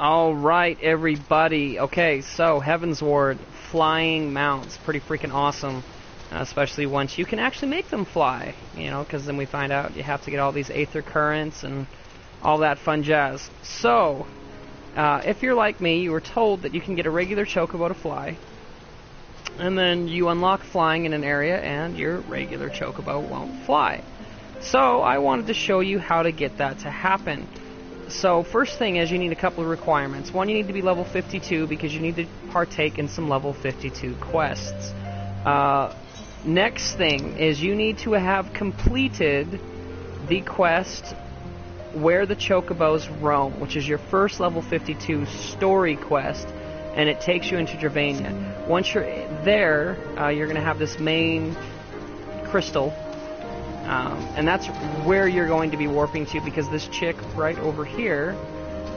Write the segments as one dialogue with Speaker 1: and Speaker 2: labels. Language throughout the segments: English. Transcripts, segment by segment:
Speaker 1: All right, everybody. Okay, so Heavensward flying mounts, pretty freaking awesome. Especially once you can actually make them fly, you know, because then we find out you have to get all these aether currents and all that fun jazz. So, uh, if you're like me, you were told that you can get a regular chocobo to fly, and then you unlock flying in an area, and your regular chocobo won't fly. So, I wanted to show you how to get that to happen. So, first thing is you need a couple of requirements. One, you need to be level 52 because you need to partake in some level 52 quests. Uh, Next thing is you need to have completed the quest where the chocobos roam, which is your first level 52 story quest, and it takes you into Dravania. Once you're there, uh, you're going to have this main crystal, um, and that's where you're going to be warping to because this chick right over here,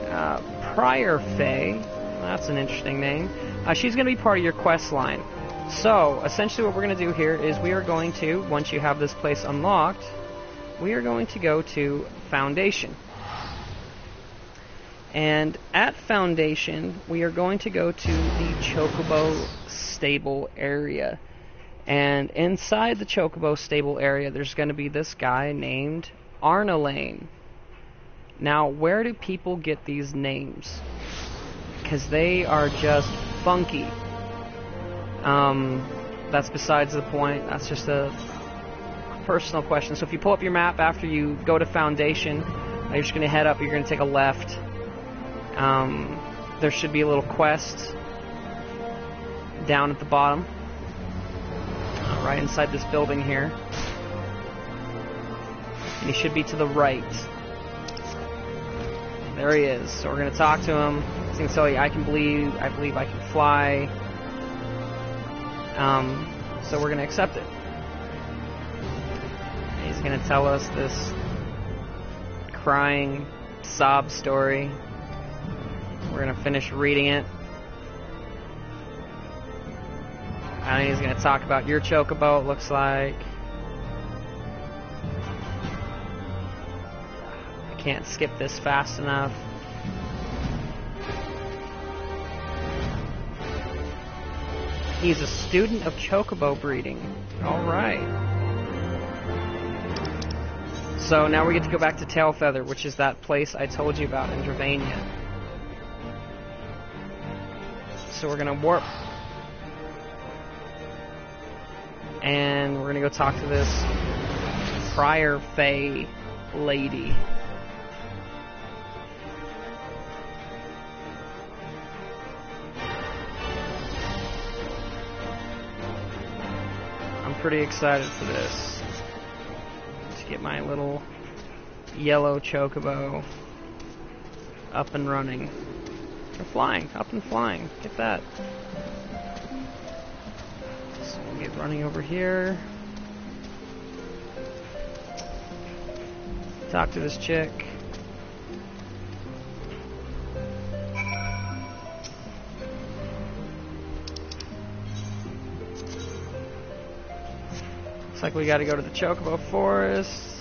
Speaker 1: uh, Prior Fae, that's an interesting name, uh, she's going to be part of your quest line. So, essentially what we're going to do here is we are going to, once you have this place unlocked, we are going to go to Foundation. And at Foundation, we are going to go to the Chocobo stable area. And inside the Chocobo stable area, there's going to be this guy named Arnoulain. Now, where do people get these names? Because they are just funky. Um, that's besides the point. That's just a personal question. So if you pull up your map after you go to Foundation, you're just going to head up. You're going to take a left. Um, there should be a little quest down at the bottom, right inside this building here. And he should be to the right. There he is. So we're going to talk to him. He's to tell you, I can believe, I believe I can fly. Um, so we're going to accept it. He's going to tell us this crying sob story. We're going to finish reading it. I think he's going to talk about your chocobo, it looks like. I can't skip this fast enough. He's a student of chocobo breeding. Alright. So now we get to go back to Tailfeather, which is that place I told you about in Dravania. So we're gonna warp. And we're gonna go talk to this Prior Fay lady. I'm pretty excited for this. To get my little yellow chocobo up and running. They're flying, up and flying. Get that. Running over here. Talk to this chick. Looks like we gotta go to the Chocobo Forest.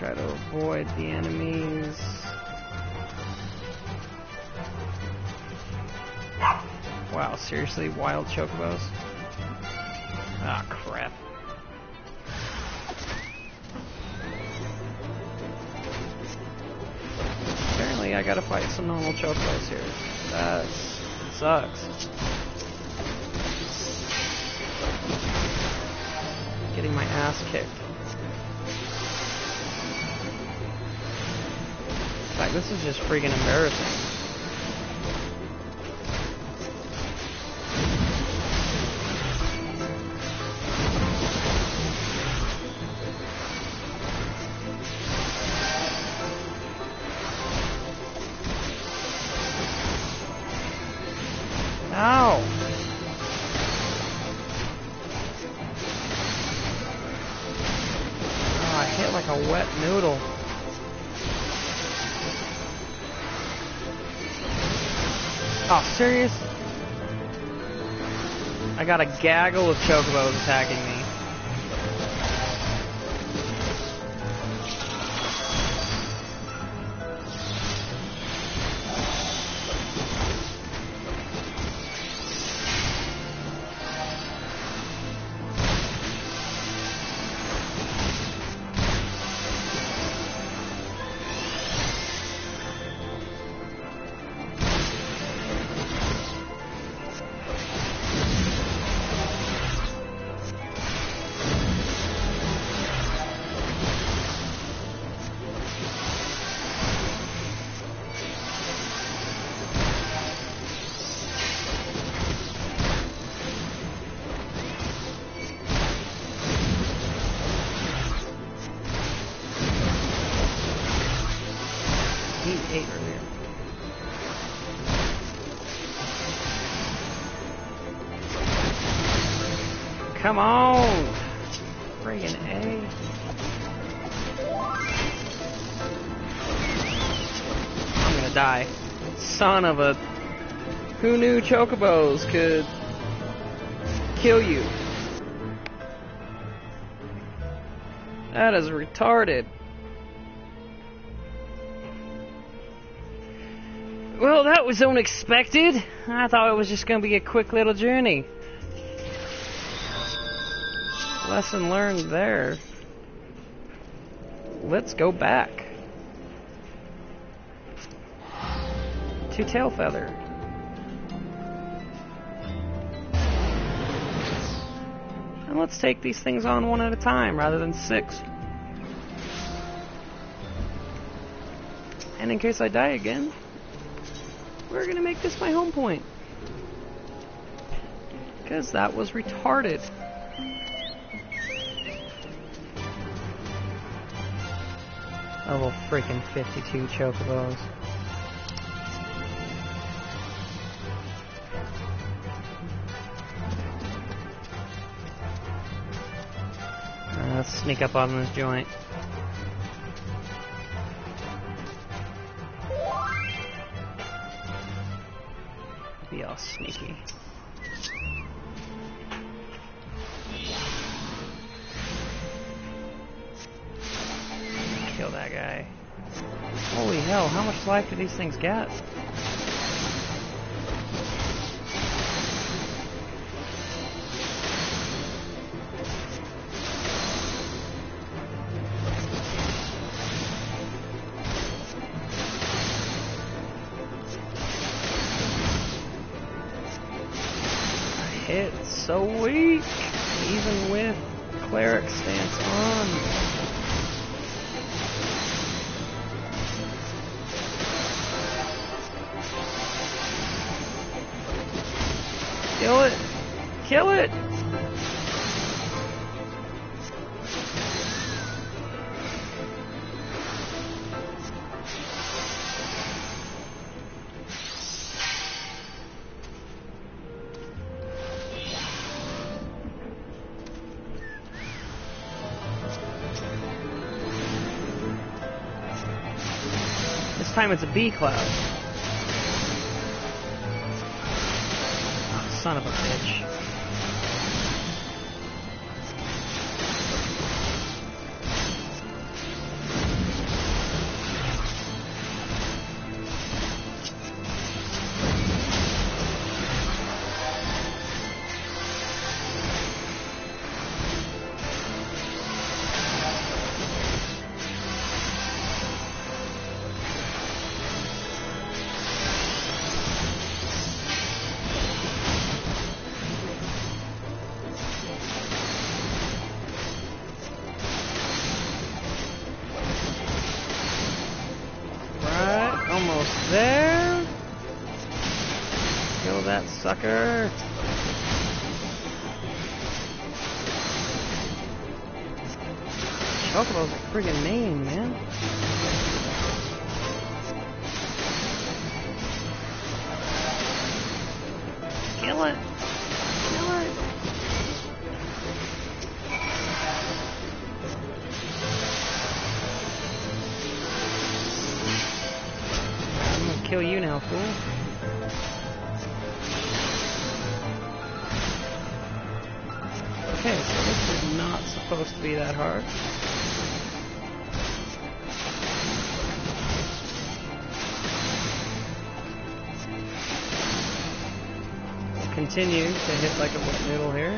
Speaker 1: Try to avoid the enemies. Wow, seriously? Wild chocobos? Ah, oh, crap. Apparently I gotta fight some normal chocobos here. That sucks. Getting my ass kicked. Fact, this is just freaking embarrassing. Oh, like wet noodle. Oh, serious? I got a gaggle of chocobos attacking me. Come on! Friggin' A. I'm gonna die. Son of a... Who knew chocobos could kill you? That is retarded. Well, that was unexpected. I thought it was just going to be a quick little journey. Lesson learned there. Let's go back. To Tailfeather. And let's take these things on one at a time rather than six. And in case I die again, we're gonna make this my home point. Because that was retarded. Level freaking 52 chocobos. Uh, let's sneak up on this joint. Be all sneaky. Holy hell, how much life do these things get? Kill it! Kill it! This time it's a bee cloud. Son of a bitch. There. Kill that sucker. Chocobo's a friggin' name, man. Kill it. Kill you now, fool. Okay, so this is not supposed to be that hard. Continue to hit like a wet noodle here.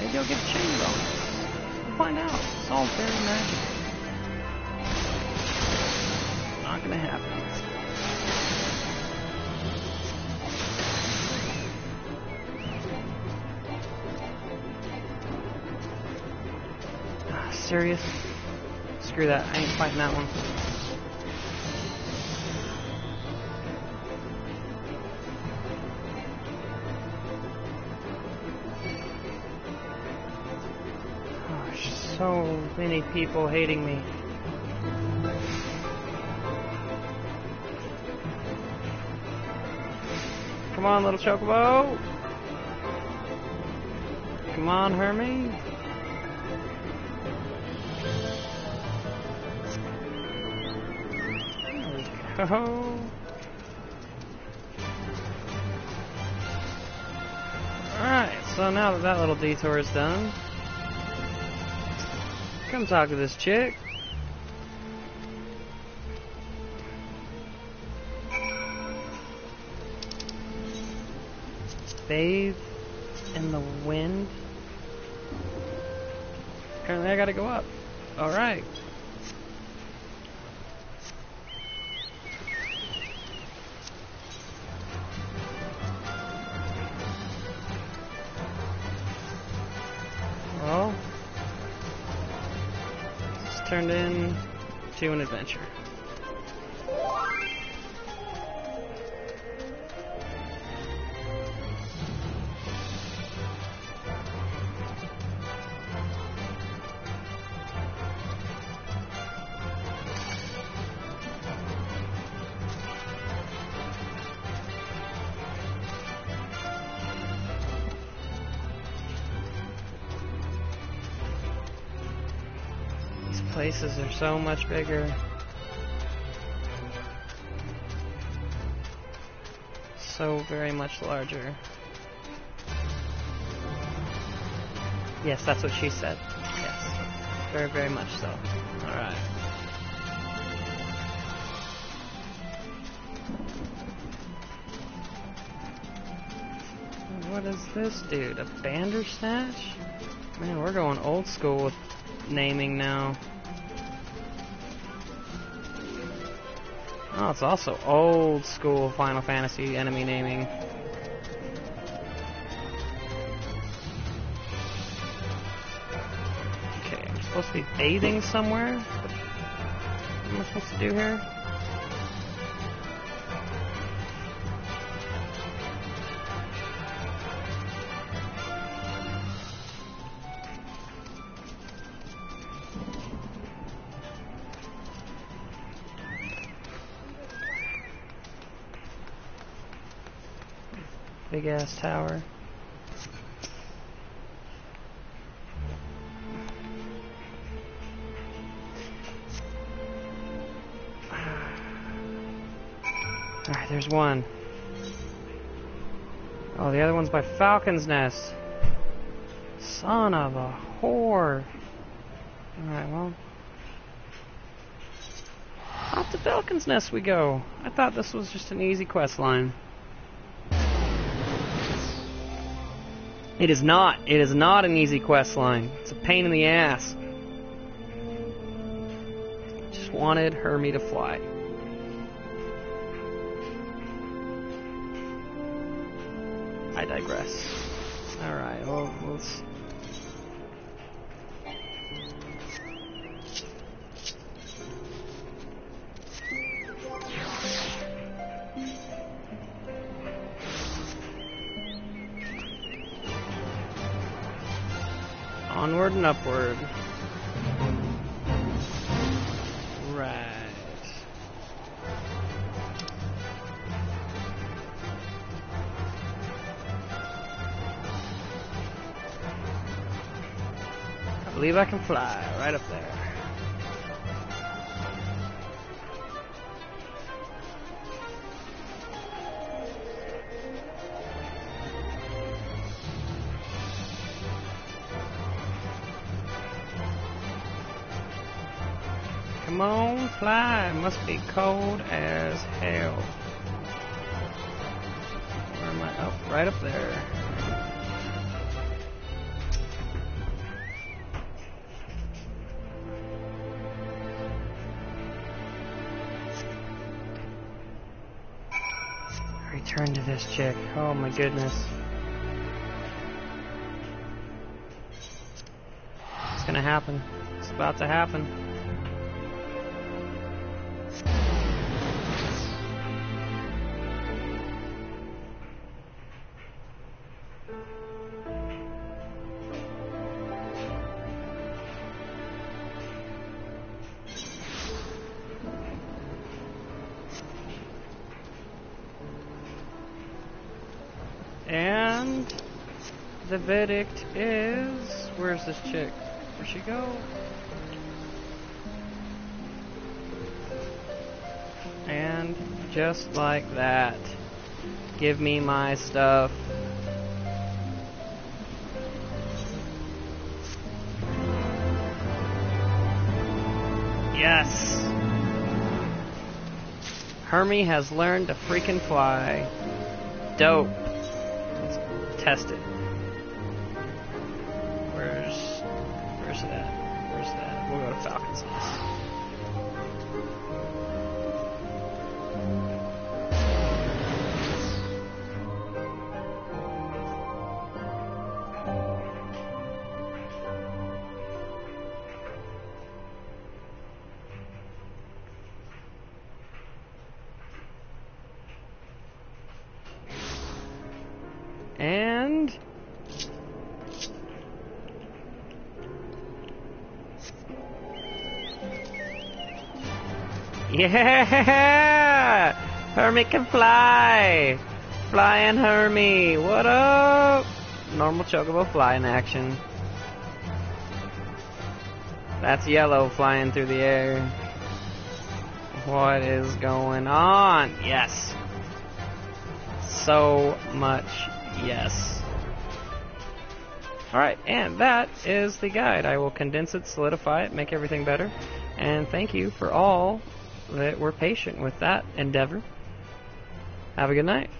Speaker 1: Maybe I'll get a chain bonus. We'll find out. It's all very magical. Not gonna happen. Ah, serious? Screw that. I ain't fighting that one. Gosh, so many people hating me. Come on, little chocobo. Come on, go. Alright, so now that that little detour is done, come talk to this chick. Bathe in the wind. Apparently I gotta go up. Alright. Well, it's turned into an adventure. Places are so much bigger. So very much larger. Yes, that's what she said. Yes. Very, very much so. Alright. What is this dude? A Bandersnatch? Man, we're going old school with naming now. Oh, it's also old school Final Fantasy enemy naming. Okay, I'm supposed to be bathing somewhere? What am I supposed to do here? Big ass tower. Alright, there's one. Oh, the other one's by Falcon's Nest. Son of a whore. Alright, well. Off to Falcon's Nest we go. I thought this was just an easy quest line. It is not. It is not an easy quest line. It's a pain in the ass. Just wanted Hermie to fly. I digress. Alright, well, let's... downward and upward. Right. I believe I can fly right up Come on, fly. Must be cold as hell. Where am I? Oh, right up there. Return to this chick. Oh my goodness. It's gonna happen. It's about to happen. Verdict is where's this chick? Where'd she go? And just like that, give me my stuff. Yes! Hermie has learned to freaking fly. Dope Let's test it. Yeah! Hermie can fly! Flying Hermie! What up? Normal Chocobo flying action. That's yellow flying through the air. What is going on? Yes. So much yes. Alright, and that is the guide. I will condense it, solidify it, make everything better. And thank you for all that were patient with that endeavor. Have a good night.